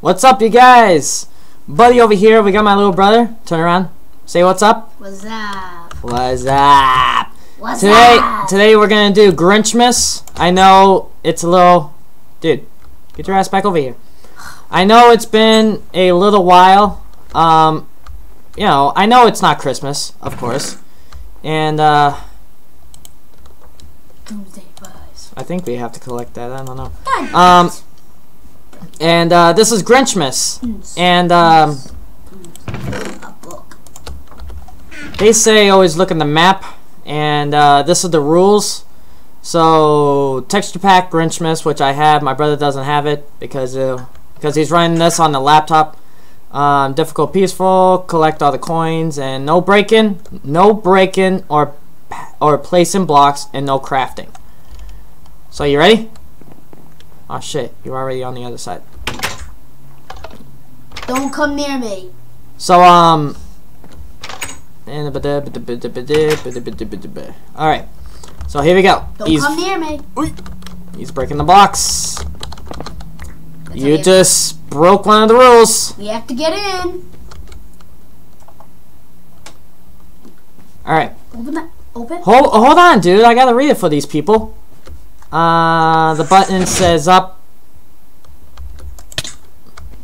What's up, you guys? Buddy over here. We got my little brother. Turn around. Say what's up. What's up? What's up? What's Today, up? today we're gonna do Grinchmas. I know it's a little, dude. Get your ass back over here. I know it's been a little while. Um, you know, I know it's not Christmas, of course, and uh, Doomsday. I think we have to collect that. I don't know. Um, and uh, this is Grinchmas, and um, they say always look in the map, and uh, this is the rules. So texture pack Grinchmas, which I have. My brother doesn't have it because uh, because he's running this on the laptop. Um, difficult, peaceful. Collect all the coins and no breaking, no breaking or or placing blocks, and no crafting. So you ready? Oh shit, you're already on the other side. Don't come near me. So um. All right. So here we go. Don't He's come near me. he's breaking the blocks. That's You just broke one of the rules. We have to get in. All right. Open that. Open. Hold hold on, dude. I gotta read it for these people. Uh, the button says up,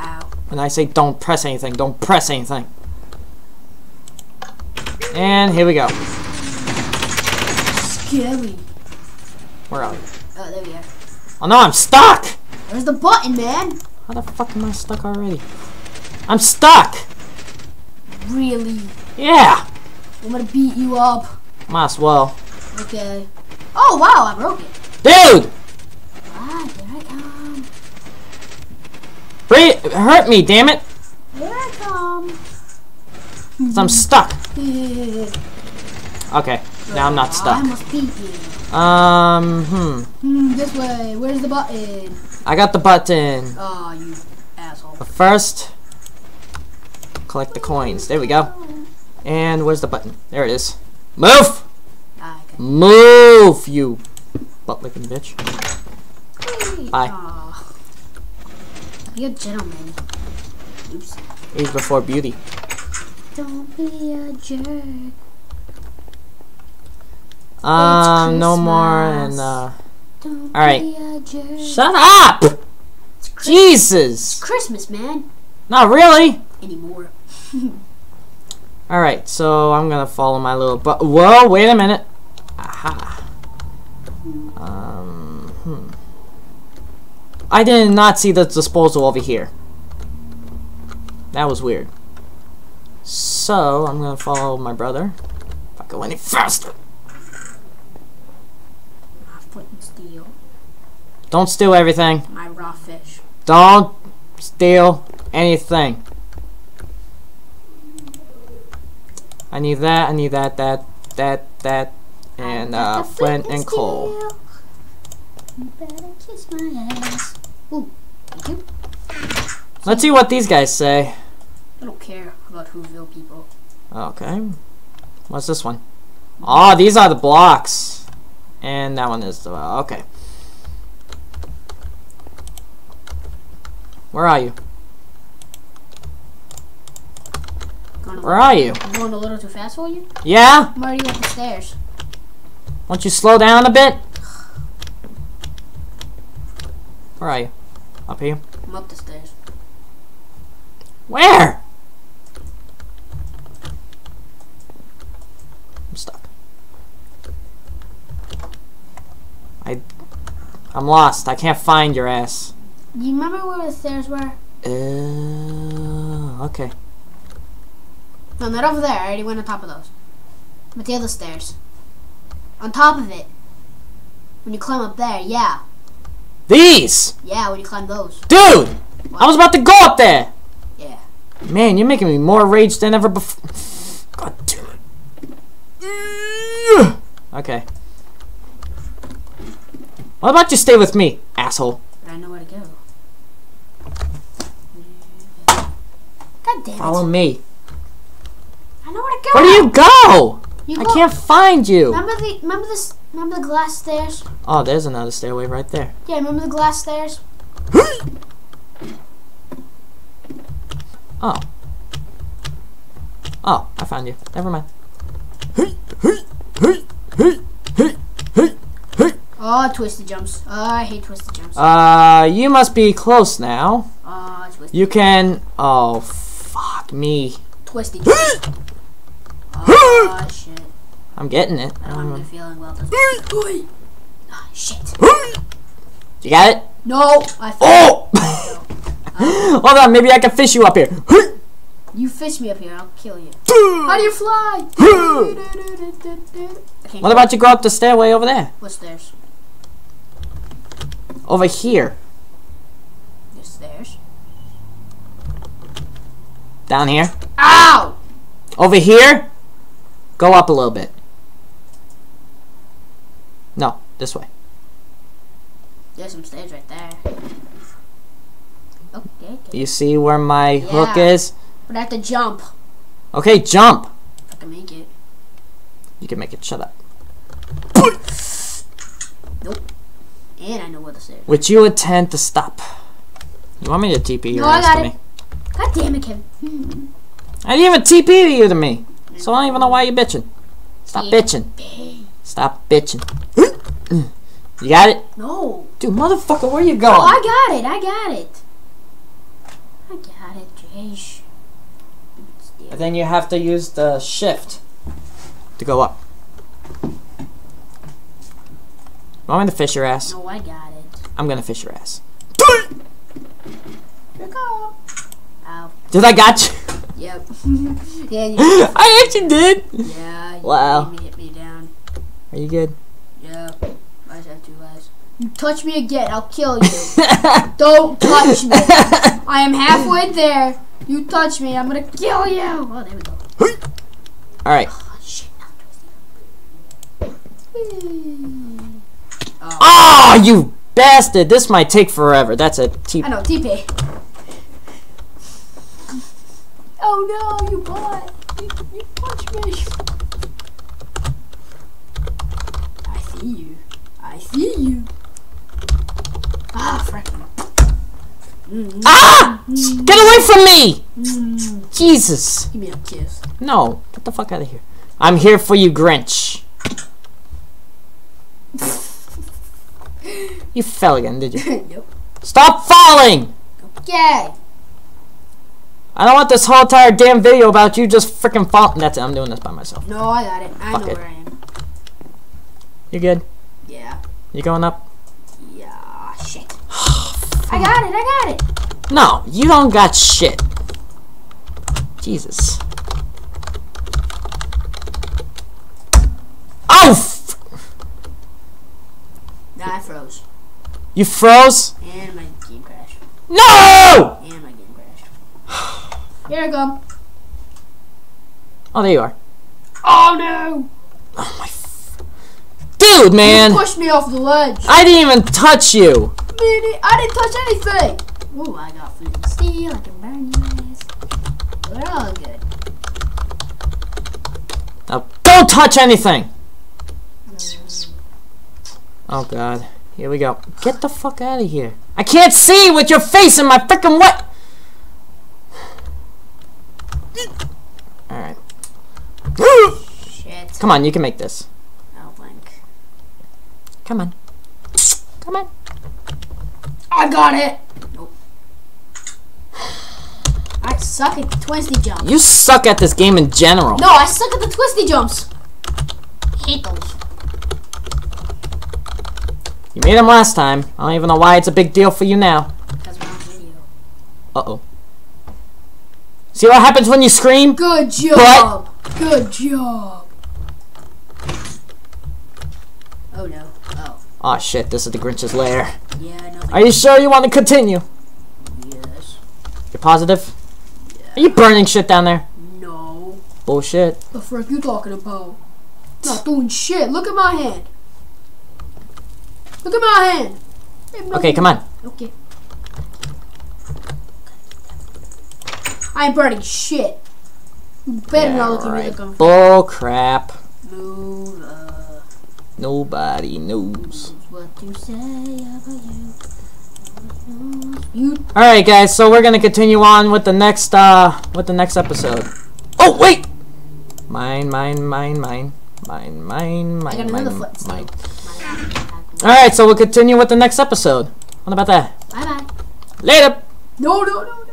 Ow. and I say don't press anything. Don't press anything. And here we go. Scary. Where are we? Oh, there we are. Oh no, I'm stuck. Where's the button, man? How the fuck am I stuck already? I'm stuck. Really? Yeah. I'm gonna beat you up. Might as well. Okay. Oh wow, I broke it. Dude! Ah, here I come. Breathe, hurt me, damn it! Here I come. 'Cause I'm stuck. Okay, now I'm not I stuck. must beat you. Um, hmm. Hmm, this way. Where's the button? I got the button. Oh, you asshole. But first, collect the coins. There we go. And where's the button? There it is. Move! Ah, okay. Move, you butt licking bitch. Bye. Aw. Be a gentleman. Oops. Age before beauty. Don't be a jerk. Um, no more and uh. Don't All right. be a jerk. Shut up! It's Jesus! Christmas, man. Not really. Anymore. All right, so I'm gonna follow my little but. Whoa! Wait a minute. Aha. Um. Hmm. I did not see the disposal over here. That was weird. So I'm gonna follow my brother. If I go any faster. My foot and steel. Don't steal everything. My raw fish. Don't steal anything. I need that, I need that, that, that, that, and uh, flint and coal. You better kiss my ass. Ooh, thank you. Let's see what these guys say. I don't care about Whoville people. Okay. What's this one? Oh, these are the blocks. And that one is the, uh, okay. Where are you? Where are you? I'm going a little too fast for you? Yeah? I'm already up the stairs. Won't you slow down a bit? Where are you? Up here? I'm up the stairs. Where? I'm stuck. I I'm lost. I can't find your ass. Do you remember where the stairs were? Uh, okay. No, not over there. I already went on top of those. But the other stairs. On top of it. When you climb up there, yeah. These! Yeah, when you climb those. Dude! I was about to go up there! Yeah. Man, you're making me more rage than ever before. God damn it. Okay. What about you stay with me, asshole? But I know where to go. God damn it. Follow me. I know where to go. Where do you go? You I go- can't find you. Remember the remember this remember the glass stairs? Oh, there's another stairway right there. Yeah, remember the glass stairs? Oh. Oh, I found you. Never mind. Oh, twisted jumps. Oh, I hate twisted jumps. Uh, you must be close now. Twisted. You can. Oh, fuck me. Twisted jumps. Oh, shit. I'm getting it. I don't want to be feeling well. This Oi. Ah, shit. you got it? No, I Oh! fell. Hold on, maybe I can fish you up here. You fish me up here, I'll kill you. How do you fly? What about you go up the stairway over there? What stairs? Over here. This theirs. Down here. Ow! Over here. Go up a little bit. No, this way. There's some stairs right there. Okay, okay. You see where my hook Yeah. is? But I have to jump. Okay, jump. If I can make it. You can make it. Shut up. Nope. And I know where the stairs. Which you intend to stop. You want me to TP your No, I ass got to it. me? God damn it, Kevin. Hmm. I didn't even TP to you to me. So I don't even know why you're bitching. Stop bitching. Stop bitching. You got it? No. Dude, motherfucker, where you going? Oh, I got it. I got it. I got it, Jace. And then you have to use the shift to go up. Me to fish your ass? No, I got it. I'm gonna fish your ass. Here we go. Ow. Did I got you? Yep. yeah, you, I actually did. yeah. Wow. made hit me down. Are you good? Yeah. I just have two lives. You touch me again, I'll kill you. Don't touch me. I am halfway there. You touch me, I'm gonna kill you. Oh, there we go. All right. Oh, shit. Oh, Oh, you bastard! This might take forever. That's a T. I know, TP. Oh no, you bought. You, you punched me. I see you. I see you. Ah, frickin'. Mm, Ah! mm, Get away from me! mm. Jesus! Give me a kiss. No, get the fuck out of here. I'm here for you, Grinch. You fell again, did you? nope. Stop falling! Okay. I don't want this whole entire damn video about you just freaking falling. That's it. I'm doing this by myself. No, I got it. I Fuck know it. where I am. You good? Yeah. You going up? Yeah. Shit. I got it. I got it. No, you don't got shit. Jesus. Oh! Nah, I froze. you froze? And my game crashed. No! And my game crashed. Here I go. Oh, there you are. Oh no! Oh my. F- Dude, man! You pushed me off the ledge. I didn't even touch you. Meaning, I didn't touch anything. Ooh, I got flint and steel. I can burn ass. We're all good. Now, don't touch anything! Mm. Oh, God. Here we go. Get the fuck out of here. I can't see with your face in my freaking what? Alright. Shit. Come on, you can make this. I'll blink. Come on. Come on. I got it. Nope. I suck at the twisty jumps. You suck at this game in general. No, I suck at the twisty jumps. Hate those. You made them last time. I don't even know why it's a big deal for you now. Because we're on video. Uh-oh. See what happens when you scream? Good job. Good job. Oh no. Oh. Oh shit, this is the Grinch's lair. Yeah, I know. Are you sure you want to continue? Yes. You're positive? Are you burning shit down there? No. Bullshit. The frick you talking about? Not doing shit. Look at my hand. Look at my hand. Okay, come on. Okay. I ain't burning shit. You better not look at me like I'm Bull crap. Uh, Nobody knows. what to say about you. All right, guys. So we're gonna continue on with the next uh with the next episode. Oh wait. Mine, mine, mine, mine, mine, mine, I mine, mine, mine. All right. So we'll continue with the next episode. What about that? Bye bye. Later. No, no, no.